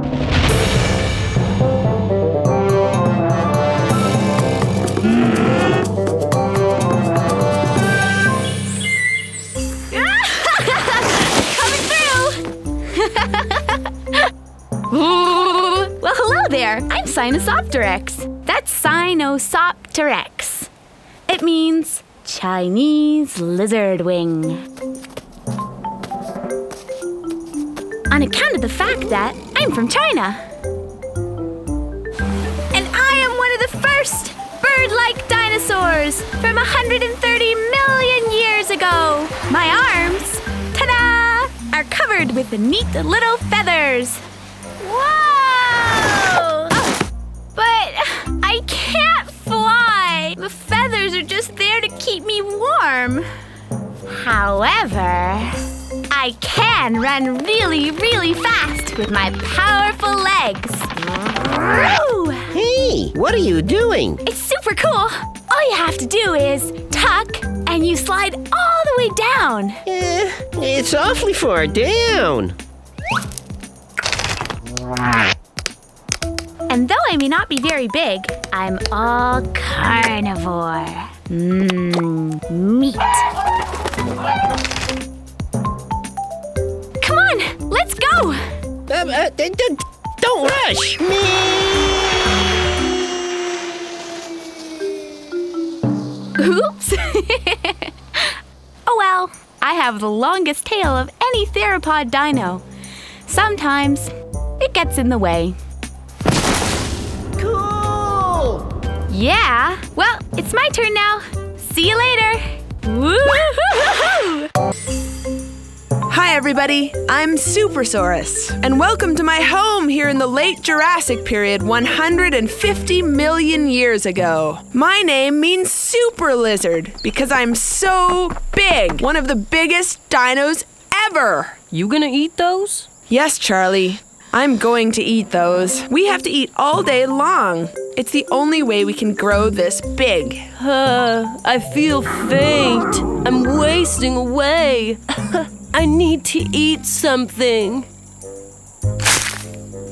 I'm Sinosauropteryx. That's Sinosauropteryx. It means Chinese lizard wing. On account of the fact that I'm from China. And I am one of the first bird like dinosaurs from 130 million years ago. My arms, ta da, are covered with neat little feathers. Whoa! But I can't fly. The feathers are just there to keep me warm. However, I can run really, really fast with my powerful legs. Woo! Hey, what are you doing? It's super cool. All you have to do is tuck and you slide all the way down. Eh, it's awfully far down. And though I may not be very big, I'm all carnivore. Mmm, meat. Go. Uh, uh, don't rush. Me! Oops. oh well, I have the longest tail of any theropod dino. Sometimes it gets in the way. Cool. Yeah, well, it's my turn now. See you later. Woo-hoo-hoo-hoo! Hi, everybody. I'm Supersaurus, and welcome to my home here in the late Jurassic period 150 million years ago. My name means super lizard because I'm so big, one of the biggest dinos ever. You gonna eat those? Yes, Charlie. I'm going to eat those. We have to eat all day long. It's the only way we can grow this big. Uh, I feel faint. I'm wasting away. I need to eat something.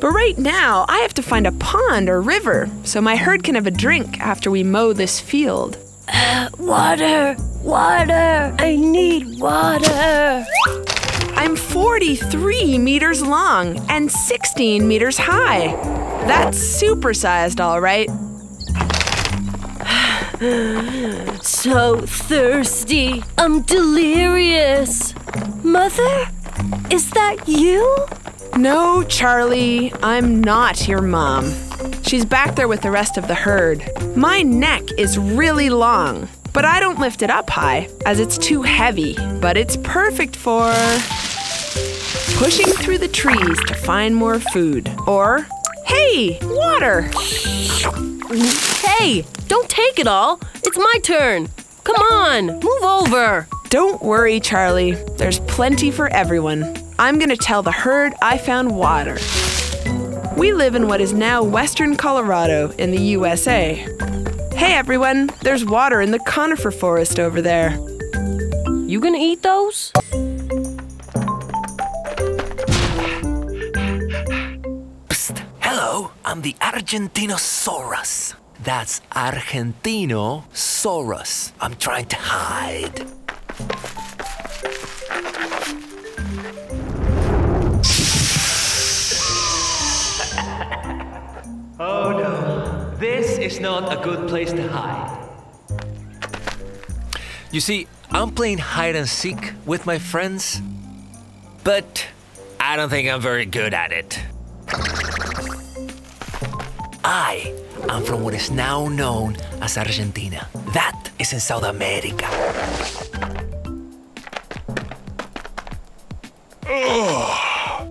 But right now, I have to find a pond or river so my herd can have a drink after we mow this field. Uh, water! Water! I need water! I'm 43 meters long and 16 meters high. That's supersized, all right. So thirsty. I'm delirious. Mother? Is that you? No, Charlie, I'm not your mom. She's back there with the rest of the herd. My neck is really long, but I don't lift it up high as it's too heavy. But it's perfect for pushing through the trees to find more food. Or, hey, water! Hey, don't take it all. It's my turn. Come on, move over. Don't worry, Charlie. There's plenty for everyone. I'm gonna tell the herd I found water. We live in what is now western Colorado in the USA. Hey everyone, there's water in the conifer forest over there. You gonna eat those? Hello, I'm the Argentinosaurus. That's Argentinosaurus. I'm trying to hide. oh no, this is not a good place to hide. You see, I'm playing hide and seek with my friends, but I don't think I'm very good at it. I am from what is now known as Argentina. That is in South America. Ugh.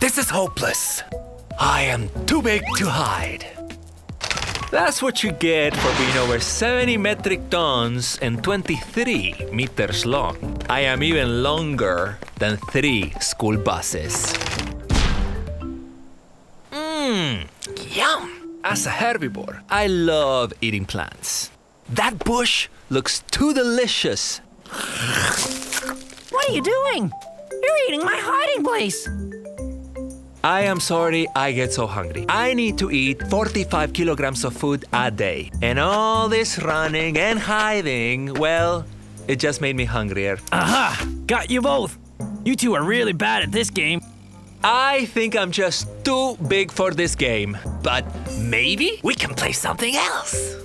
This is hopeless. I am too big to hide. That's what you get for being over 70 metric tons and 23 meters long. I am even longer than three school buses. As a herbivore, I love eating plants. That bush looks too delicious. What are you doing? You're eating my hiding place. I am sorry I get so hungry. I need to eat 45 kilograms of food a day. And all this running and hiding, well, it just made me hungrier. Aha! Got you both. You two are really bad at this game. I think I'm just too big for this game. But maybe we can play something else.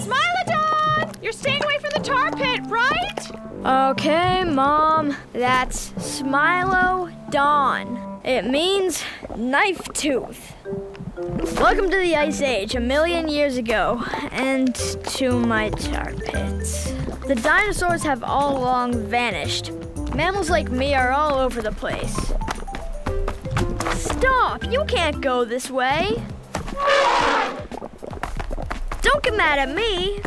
Smilodon! You're staying away from the tar pit, right? Okay, Mom. That's Smilo Dawn. It means knife tooth. Welcome to the Ice Age, a million years ago, and to my tar pits. The dinosaurs have all long vanished. Mammals like me are all over the place. Stop! You can't go this way. Don't get mad at me.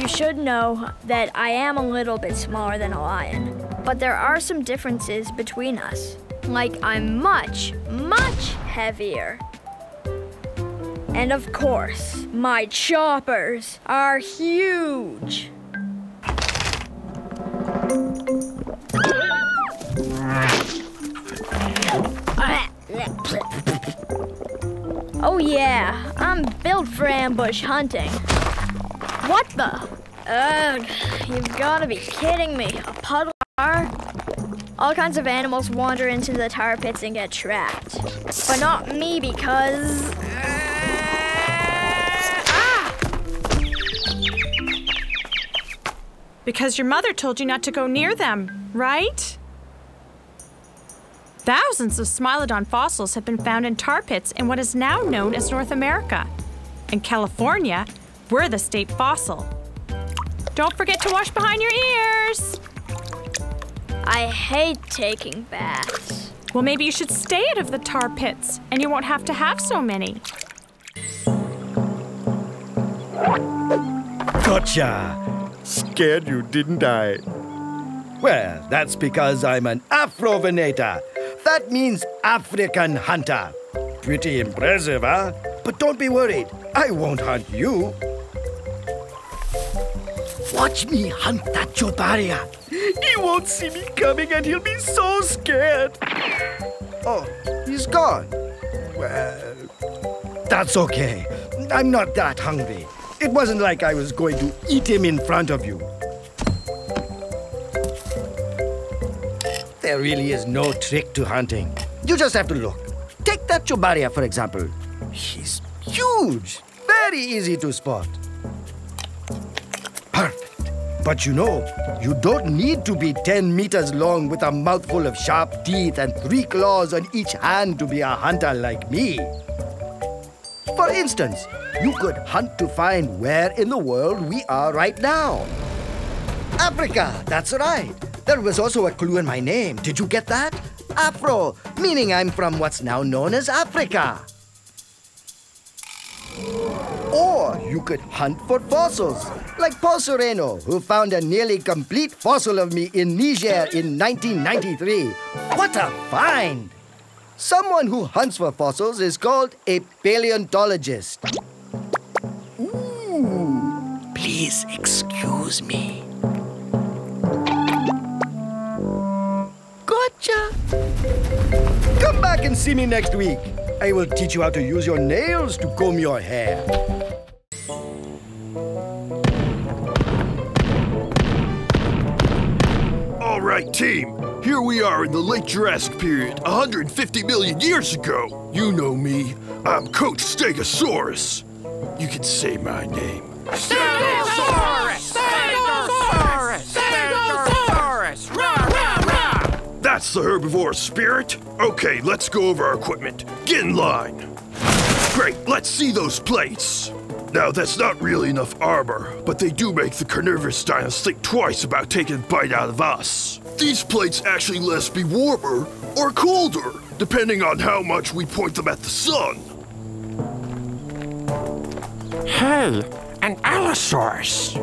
You should know that I am a little bit smaller than a lion, but there are some differences between us. Like, I'm much, much heavier. And of course, my choppers are huge. Oh yeah, I'm built for ambush hunting. What the? Ugh, you've gotta be kidding me. A puddle tar? All kinds of animals wander into the tar pits and get trapped. But not me because... Ah! Because your mother told you not to go near them, right? Thousands of Smilodon fossils have been found in tar pits in what is now known as North America. In California, we're the state fossil. Don't forget to wash behind your ears. I hate taking baths. Well, maybe you should stay out of the tar pits and you won't have to have so many. Gotcha! Scared you, didn't I? Well, that's because I'm an Afrovenator. That means African hunter. Pretty impressive, huh? But don't be worried, I won't hunt you. Watch me hunt that Jobaria. He won't see me coming and he'll be so scared. Oh, he's gone. Well, that's okay. I'm not that hungry. It wasn't like I was going to eat him in front of you. There really is no trick to hunting. You just have to look. Take that Jobaria, for example. He's huge. Very easy to spot. Perfect. But you know, you don't need to be 10 meters long with a mouthful of sharp teeth and three claws on each hand to be a hunter like me. For instance, you could hunt to find where in the world we are right now. Africa, that's right. There was also a clue in my name. Did you get that? Afro, meaning I'm from what's now known as Africa. Or you could hunt for fossils, like Paul Sereno, who found a nearly complete fossil of me in Niger in 1993. What a find! Someone who hunts for fossils is called a paleontologist. Ooh, please excuse me. Gotcha! Come back and see me next week. I will teach you how to use your nails to comb your hair. All right, team. Here we are in the late Jurassic period, 150 million years ago. You know me. I'm Coach Stegosaurus. You can say my name. Stegosaurus! Stegosaurus! Stegosaurus! Rah, rah, rah! That's the herbivore spirit. Okay, let's go over our equipment. Get in line. Great, let's see those plates. Now, that's not really enough armor, but they do make the carnivorous dinos think twice about taking a bite out of us. These plates actually let us be warmer or colder, depending on how much we point them at the sun. Hey, an Allosaurus!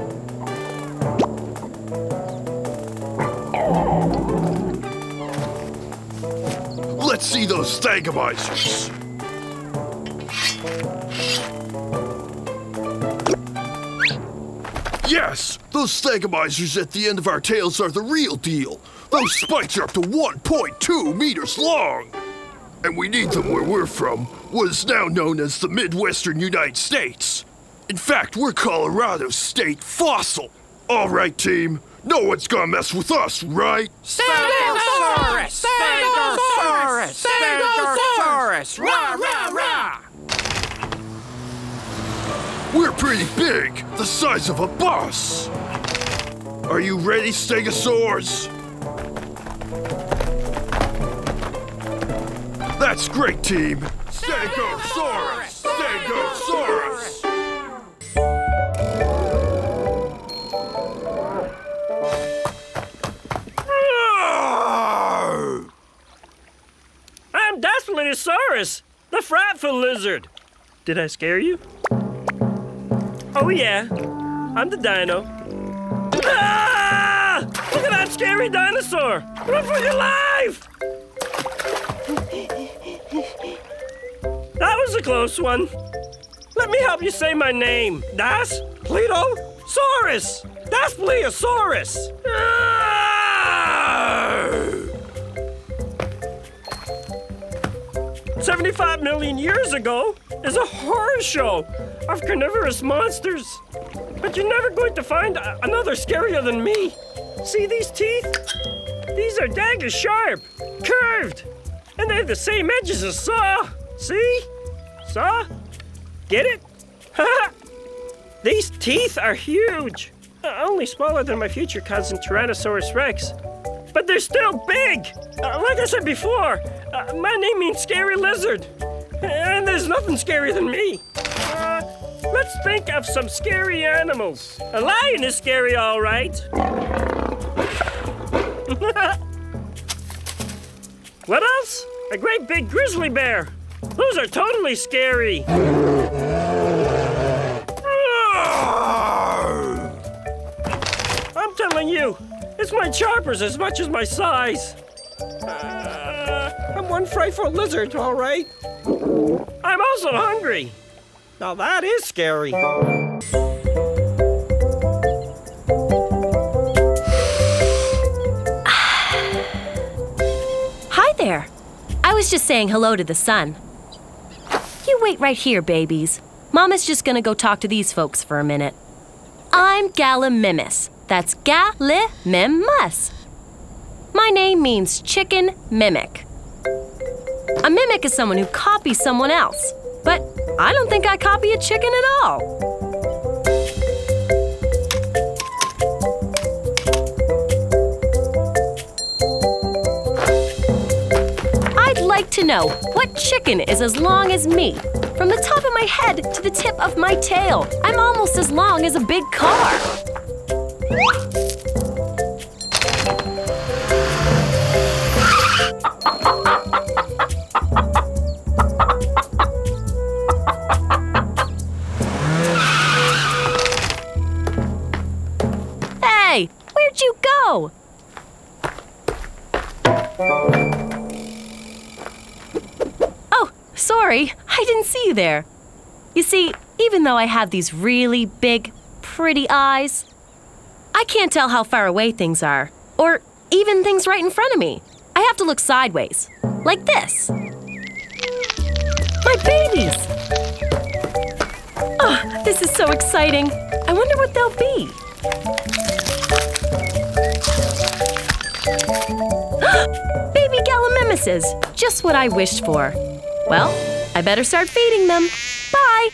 Let's see those thagomizers. Yes, Those thagomizers at the end of our tails are the real deal. Those spikes are up to 1.2 meters long. And we need them where we're from, what is now known as the Midwestern United States. In fact, we're Colorado's state fossil. All right, team. No one's gonna mess with us, right? Stegosaurus! Stegosaurus! Stegosaurus! Rah, rah, rah! We're pretty big, the size of a bus. Are you ready, Stegosaurs? That's great, team. Stegosaurus! Stegosaurus! I'm Daspletosaurus, the frightful lizard. Did I scare you? Oh yeah, I'm the dino. Ah! Look at that scary dinosaur! Run for your life! That was a close one. Let me help you say my name. Das Pletosaurus. Das Pleosaurus. 75 million years ago is a horror show of carnivorous monsters. But you're never going to find another scarier than me. See these teeth? These are dagger sharp, curved, and they have the same edges as saw. See? Saw? Get it? These teeth are huge. Uh, only smaller than my future cousin Tyrannosaurus Rex. But they're still big! Uh, like I said before, uh, my name means scary lizard. And there's nothing scarier than me. Uh, let's think of some scary animals. A lion is scary, all right. what else? A great big grizzly bear. Those are totally scary. I'm telling you, it's my choppers as much as my size. Uh, I'm one frightful lizard, all right. I'm also hungry. Now that is scary. Hi there. I was just saying hello to the sun. Wait right here, babies. Mama's just gonna go talk to these folks for a minute. I'm Gallimimus. That's Gallimimus. My name means chicken mimic. A mimic is someone who copies someone else, but I don't think I copy a chicken at all. I'd like to know what chicken is as long as me. From the top of my head to the tip of my tail, I'm almost as long as a big car. Hey, where'd you go? Oh, sorry, I didn't see you there. You see, even though I have these really big, pretty eyes, I can't tell how far away things are, or even things right in front of me. I have to look sideways, like this. My babies! Oh, this is so exciting. I wonder what they'll be. Baby Gallimimuses, just what I wished for. Well, I better start feeding them. Bye!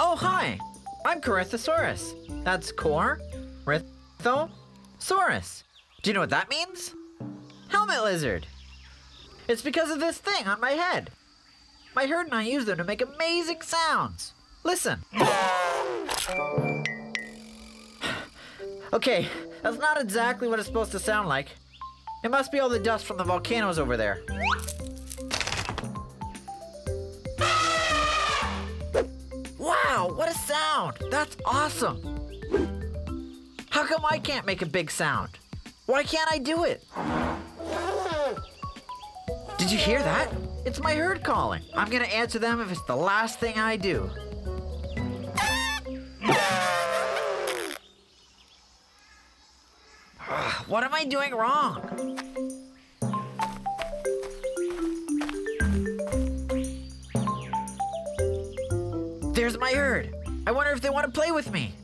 Oh, hi! I'm Corythosaurus. That's Cor, Ritho, Saurus. Do you know what that means? Helmet lizard. It's because of this thing on my head. My herd and I use them to make amazing sounds. Listen. Okay, that's not exactly what it's supposed to sound like. It must be all the dust from the volcanoes over there. Wow, what a sound! That's awesome! How come I can't make a big sound? Why can't I do it? Did you hear that? It's my herd calling. I'm gonna answer them if it's the last thing I do. What am I doing wrong? There's my herd. I wonder if they want to play with me.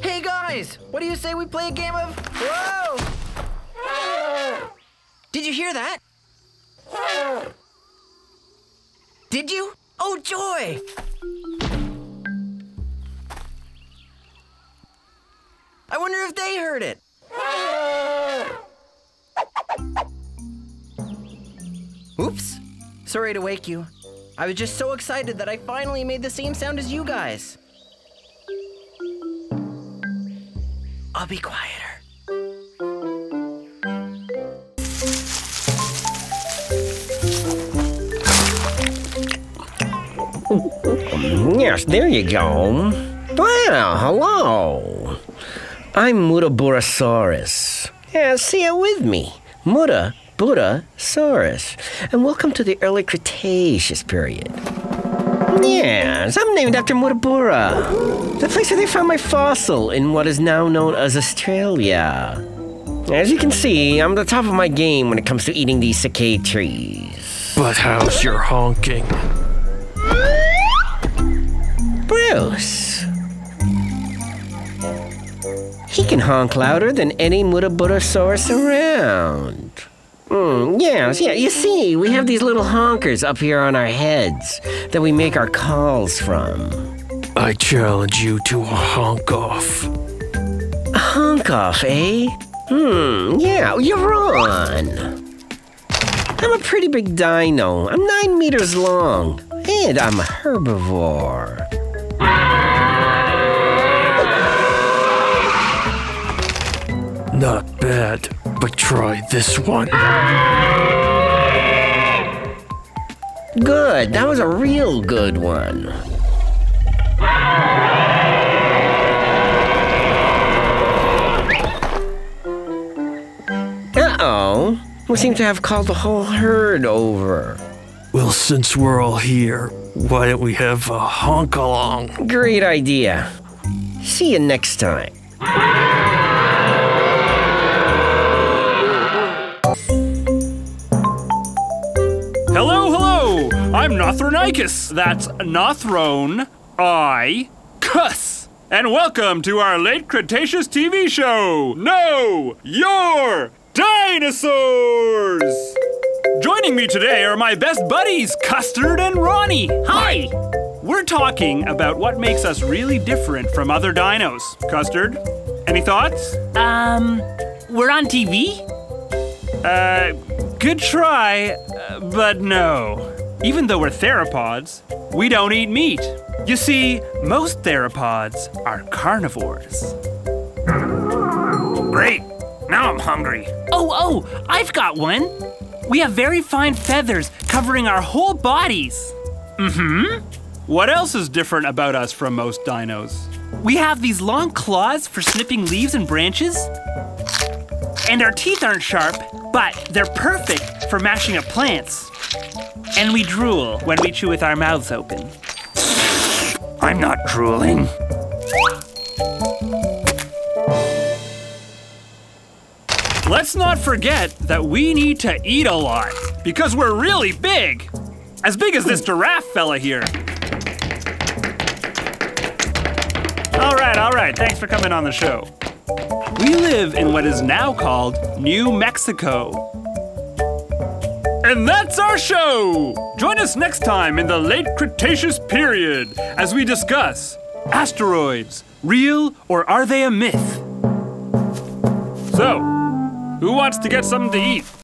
Hey guys, what do you say we play a game of. Whoa! Did you hear that? Did you? Oh, joy! Sorry to wake you. I was just so excited that I finally made the same sound as you guys. I'll be quieter. Yes, there you go. Well, hello. I'm Muttaburrasaurus. Yeah, see it with me. Mutta burrasaurus. And welcome to the early Cretaceous period. Yes, I'm named after Muttaburra, the place where they found my fossil in what is now known as Australia. As you can see, I'm the top of my game when it comes to eating these cycad trees. But how's your honking? Bruce. He can honk louder than any Muttaburrasaurus around. Mm, yes, yeah, you see, we have these little honkers up here on our heads that we make our calls from. I challenge you to a honk off. A honk off, eh? Hmm, yeah, you're on. I'm a pretty big dino. I'm nine meters long, and I'm a herbivore. Not bad, but try this one. Good, that was a real good one. Uh-oh. We seem to have called the whole herd over. Well, since we're all here, why don't we have a honk along? Great idea. See you next time. That's Nothrone. I cuss. And welcome to our late Cretaceous TV show. Know, your dinosaurs! Joining me today are my best buddies, Custard and Ronnie. Hi! We're talking about what makes us really different from other dinos. Custard, any thoughts? Um, we're on TV? Uh, good try, uh, but no. Even though we're theropods, we don't eat meat. You see, most theropods are carnivores. Great. Now I'm hungry. Oh, oh, I've got one. We have very fine feathers covering our whole bodies. Mm-hmm. What else is different about us from most dinos? We have these long claws for snipping leaves and branches. And our teeth aren't sharp, but they're perfect for mashing up plants. And we drool when we chew with our mouths open. I'm not drooling. Let's not forget that we need to eat a lot because we're really big. As big as this giraffe fella here. All right, all right. Thanks for coming on the show. We live in what is now called New Mexico. And that's our show! Join us next time in the late Cretaceous period as we discuss asteroids, real or are they a myth? So, who wants to get something to eat?